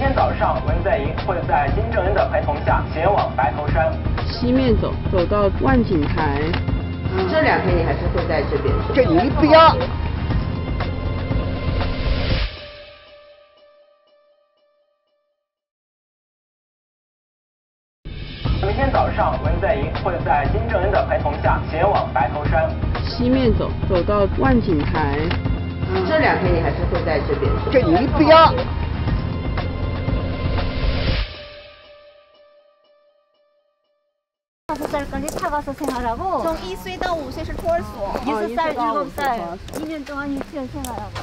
天早上，文在寅会在金正恩的陪同下前往白头山。西面走，走到万景台。这两天你还是会在这边。这你不要。明天早上，文在寅会在金正恩的陪同下前往白头山。西面走，走到万景台。这两天你还是会在这边。这你不要。다섯 살까지 타가서 생활하고 从一岁到五岁是托儿所， 여섯 살 일곱 살 2년 동안 유치원 생활하고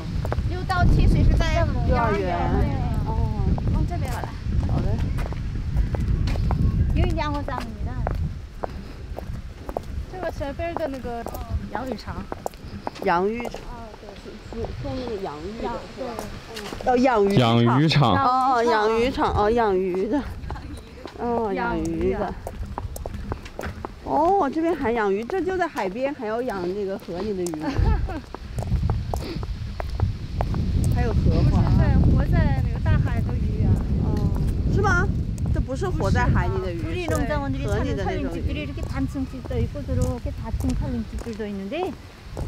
六到七岁是在幼儿园。对 어, 往这边来。 여기 양호장입니다 这个前边的那个养鱼场，养鱼场。是是做那个养鱼的，对。哦，养鱼养鱼场。哦，养鱼场，哦，养鱼的。哦，养鱼的。 哦，这边还养鱼，这就在海边，还要养那个河里的鱼。还有荷花。对，活在那个大海的鱼啊。哦，是吗？这不是活在海里的鱼， 우리 농장원들이 河里 사는 的那种 살림집들이 鱼。 이렇게 단층집도 있고 저렇게 다층 살림집들도 있는데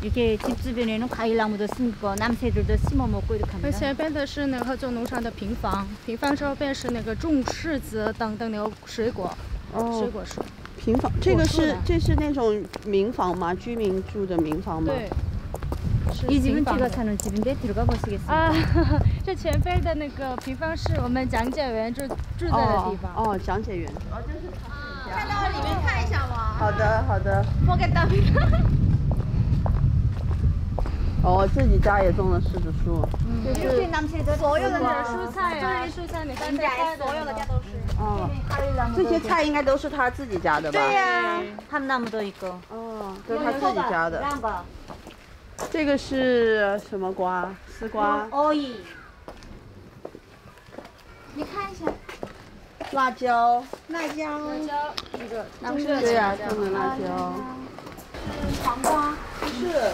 이렇게 집 주변에는 과일나무도 심고 남새들도 심어 먹고 이렇게 而 합니다. 前边的是那个合作农场的平房，平房周边是那个种柿子等等那个水果，水哦，果树。 平房，这个是果树的这是那种民房吗？居民住的民房吗？对。是 이 집은 平房 제가 的 사는 집인데 들어가 보시겠습니다. 啊，这前边的那个平房是我们讲解员住住在的地方。哦，讲解员。看到里面看一下吗？好的，好的。我给大明。 哦，自己家也种了柿子树，就是所有的蔬菜呀，这些蔬菜每，所有的家都是。哦，这些菜应该都是他自己家的吧？对呀，他们那么多一个，哦，都是他自己家的。这个是什么瓜？丝瓜。哦咦，你看一下，辣椒，辣椒，辣椒，那个，对呀，种的辣椒，黄瓜，不是。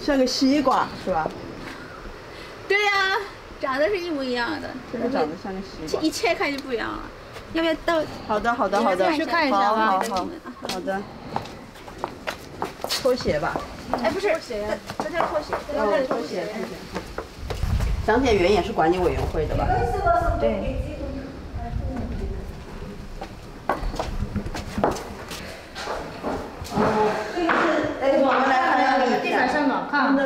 像个西瓜是吧？对呀，长得是一模一样的，真的长得像个西瓜。一切开就不一样了。要不要到？好的，好的，好的。去看一下吧好好好，好的。拖鞋吧。哎，不是，拖鞋，这叫拖鞋，这叫，拖鞋，拖鞋。讲解员也是管理委员会的吧？对。 上脑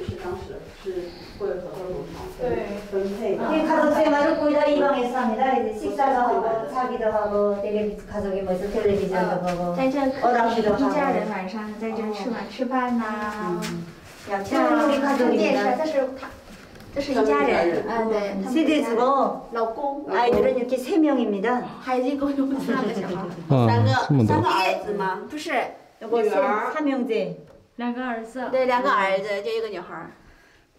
是会合作农场分配的。 이 가족 생활을 거의 다 이 방에서 합니다. 이제 식사도 하고 자기도 하고 텔레비전 가족이 모여서 텔레비전도 보고 在这可 어랑이도 以一家 하고 人晚上在这吃晚吃饭呐，聊天 자 啊， 우리 看电视， 가족입니다. 这是他，这是一家人，啊，对，他们 세대 一家 주고 老公， 아이들은 이렇게 세 명입니다. 孩子一共有三个小孩，啊三个，这么多三个。儿子吗？不是， 요거 女 세- 儿 삼형제. 两个儿子，对，两个儿子就一个女孩。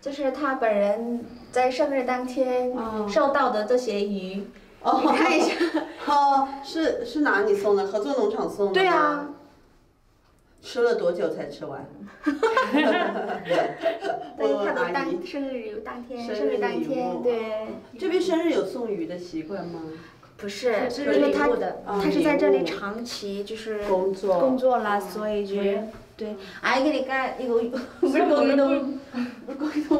就是他本人在生日当天收到的这些鱼。哦我看一下。哦是是哪里送的？合作农场送的对啊。吃了多久才吃完？对，他到当生日有当天生日当天对。这边生日有送鱼的习惯吗？不是是因为他他是在这里长期就是工作。工作了所以就对。阿姨给你干一个鱼 不是我们不是기도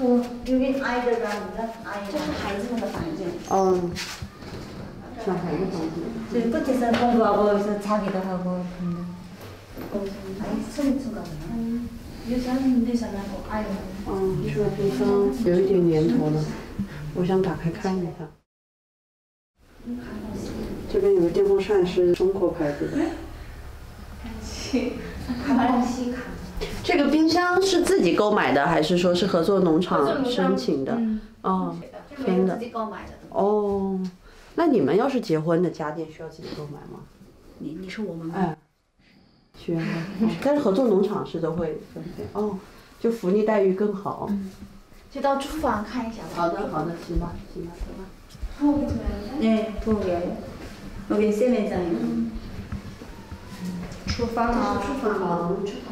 어, 여기 아이들 방입니다. 这 아이들. 是孩子们的房间。嗯。小孩的房间。 저기 끝에서 공부하고 여기서 자기도 하고 그런다. 아이 소리친가 보나? 嗯，这个冰箱有一点粘头了，我想打开看一下。这边有个电风扇是中国牌子的。 这个冰箱是自己购买的，还是说是合作农场申请的？哦，分的自。己购买的。哦，那你们要是结婚的家电需要自己购买吗？你你说我们吗？哎，需要。哦但是合作农场是都会分配哦，就福利待遇更好。就到厨房看一下吧。好的，好的，行吧，行吧，走吧。 네, 부엌이에요. 여기 세면장이요. 厨房啊，厨房啊厨房。嗯。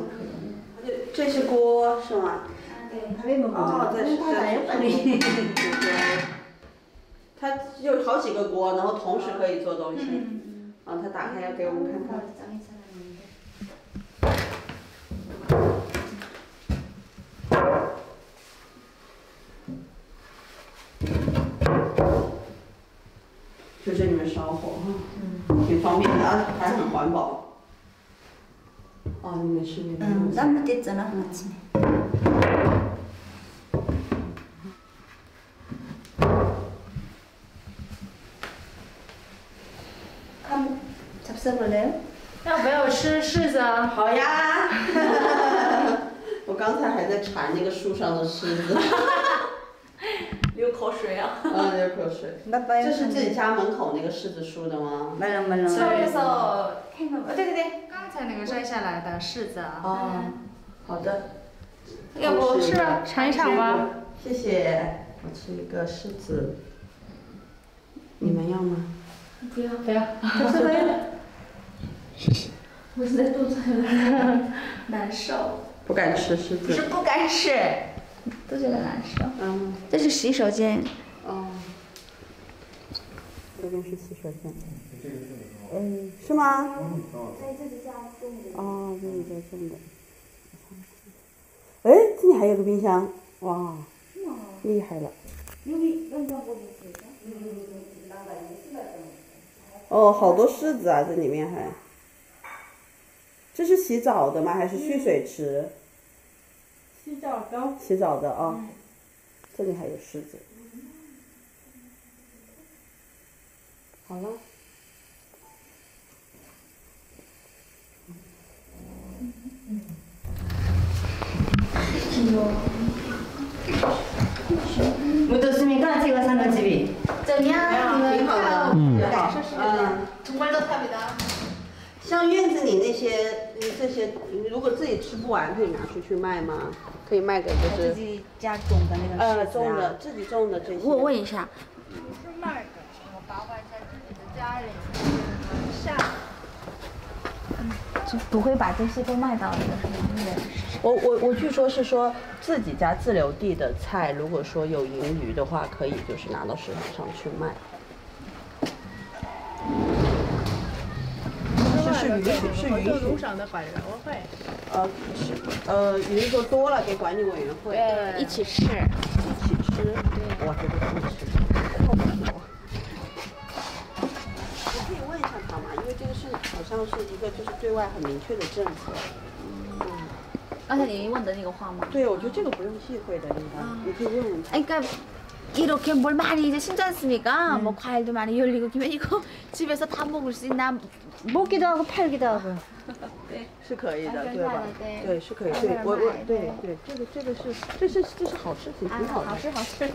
这是锅是吗？对，没。哦，这是这是它就好几个锅，然后同时可以做东西。嗯嗯嗯。啊，它打开给我们看看。嗯，咱们得子呢，反正。看，什么时候来？要不要吃柿子？好呀。我刚才还在馋那个树上的柿子。流口水啊！嗯，流口水。那？这是自己家门口那个柿子树的吗？没有，没有。唱一首，看嘛，对对对。菜那个摘下来的柿子。啊，好的。要不是尝一尝吧。谢谢。我吃一个柿子。你们要吗？不要，不要。谢谢。我是在肚子很 难受。不敢吃柿子。是不敢吃，都觉得难受。嗯。这是洗手间。哦。这边是洗手间。嗯，是吗？在，这是家。啊，这里在种的。哎，这里还有个冰箱，哇，厉害了。哦，好多柿子啊，这里面还。这是洗澡的吗？还是蓄水池？洗澡的。洗澡的啊，这里还有柿子。好了。 못듣습니 까? 제가사는집 이. 像院子里那些，这些，如果自己吃不完，可以拿出去卖吗？可以卖给就是自己家种的那个、啊、呃，种的自己种的这些。我问一下，不是卖的我爸爸在自己的家里下。就不会把这些都卖到那个我我我据说是说自己家自留地的菜，如果说有盈余的话，可以就是拿到市场上去卖。是是允许是允许上的管理委会。呃是呃，你是说多了给管理委员会对，一起吃。一起吃？对，我觉得可以吃，像是一个就是对外很明确的政策。刚才你问的那个话吗？对，我觉得这个不用忌讳的，应该你可以问问他。 아니, 그러니까 이렇게 뭘 많이 이제 신지 않습니까? 뭐 과일도 많이 열리고 그러면 이거 집에서 다 먹을 수 있나? 먹기도 하고 팔기도 하고. 是可以的，还是对吧看的？对对，是可以。还是对，我我买对对，这个这个是这是这是好事情，挺好的。好吃好吃。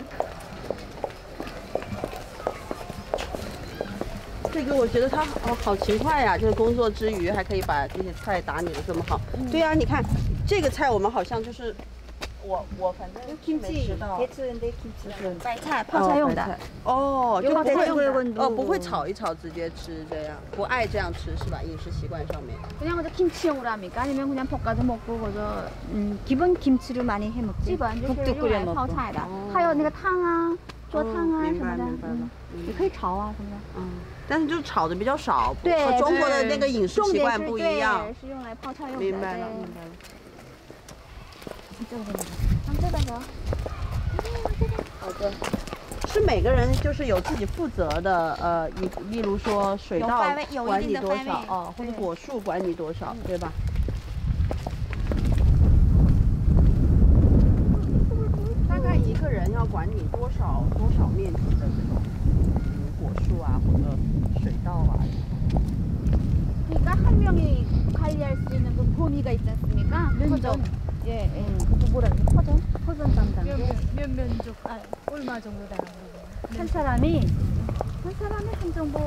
这个我觉得他哦好勤快呀，就是工作之余还可以把这些菜打理的这么好。对呀，你看这个菜我们好像就是我我反正没吃到。 대추인데 김치. 白菜泡菜用的。哦，就有不会这个有个哦不会炒一炒直接吃这样，不爱这样吃是吧？饮食习惯上面。 그냥 그저 김치용으로 합니까? 아니면 그냥 볶아도 먹고 그저 음, 기본 김치로 많이 해 먹지. 基本就是 국도 用 끓여 来泡 먹고. 菜的，还有那个汤啊，做汤啊哦什么的，明白明白了嗯，也可以炒啊什么的。 嗯，但是就是炒的比较少，不对，和中国的那个饮食习惯不一样。对是用来泡菜用的。明白了，明白了。这个这个，放这个走。好的。是每个人就是有自己负责的，呃，例例如说水稻管理多少哦，或者果树管理多少，对吧？大 않습니까? 허전. 예, 예. 그 뭐라 그래? 허전? 허전 담당. 몇 면적 아, 얼마 정도 되는 거예요? 한 사람이 한 사람이 한 정도.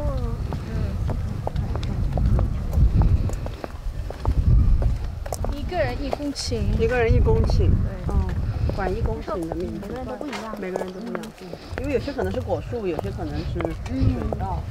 一个人一公顷。一个人一公顷，哦，管一公顷的面积每，个人都不一样。每个人都不一样，嗯因为有些可能是果树，有些可能是水稻。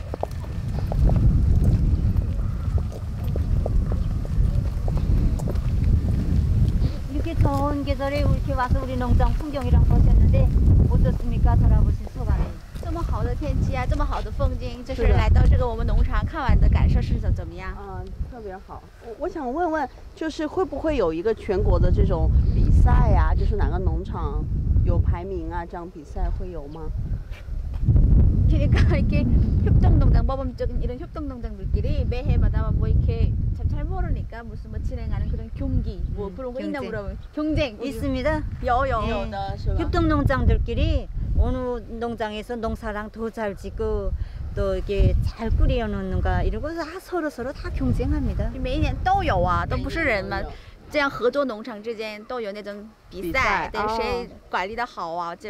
더운 계절에 이렇게 와서 우리 농장 풍경이랑 보셨는데 어떻습니까? 돌아보신 소감이? 这么好的天气啊，这么好的风景，就是是的来到这个我们农场看完的感受是怎怎么样？嗯，特别好。我我想问问，就是会不会有一个全国的这种比赛呀、就是哪个农场有排名啊？这样比赛会有吗？ 그러니까 이렇게 협동농장 모범적인 이런 협동농장들끼리 매해마다 뭐 이렇게 잘, 잘 모르니까 무슨 뭐 진행하는 그런 경기 뭐 그런 거 있나 경쟁. 물어보면 경쟁 있습니다. 여여 네. 有的是吧？ 협동농장들끼리 어느 농장에서 농사랑 더 잘 짓고 또 이렇게 잘 끓여놓는가 이러고 다 서로 서로 다 경쟁합니다. 每一年都有啊，都不是人嘛每一年都有。这样合作农场之间都有那种比比赛，赛对哦谁管理的好啊，就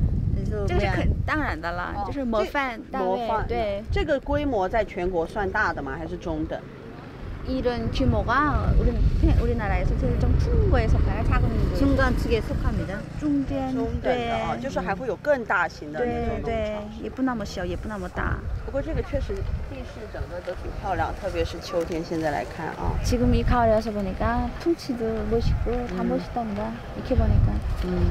그래서 这个是 뭐야, 肯当然的啦，哦就是模这范单位模范。对，这个规模在全国算大的吗？还是中等？ 이런 규모가 우리 우리나라에서 제일 좀 큰 거에 속하나 작은 거. 중간 측에 속합니다. 中间中等的啊，就是还会有更大型的那种农对对场。，也不那么小，也不那么大。不过这个确实地势整个都挺漂亮，特别是秋天现在来看啊。 지금 이 가을에 와서 보니까 풍치도 멋있고 다 멋있답니다. 이렇게 보니까. 嗯，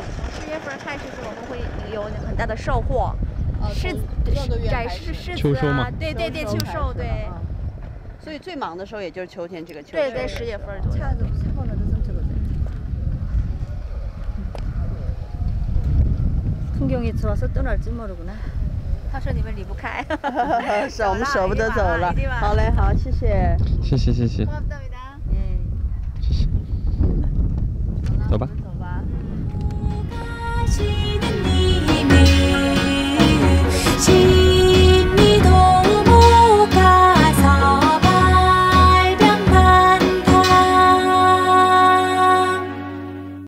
月份开始是我们会有很大的收获，柿柿摘柿柿子啊，对对对，秋收对。所以最忙的时候也就是秋天这个秋天。对对，十月份。差差不，多都这个。风景一出，是到哪进来的呢？他说：“你们离不开，我们舍不得走了。”好嘞，好，谢谢，谢谢，谢谢。